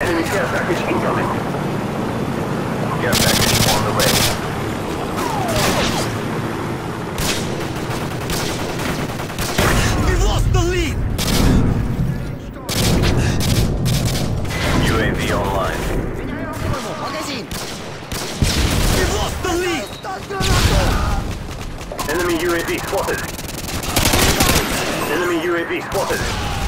Enemy care package incoming. Care package on the way. We've lost the lead! UAV online. We've lost the lead! Enemy UAV spotted. Enemy UAV spotted.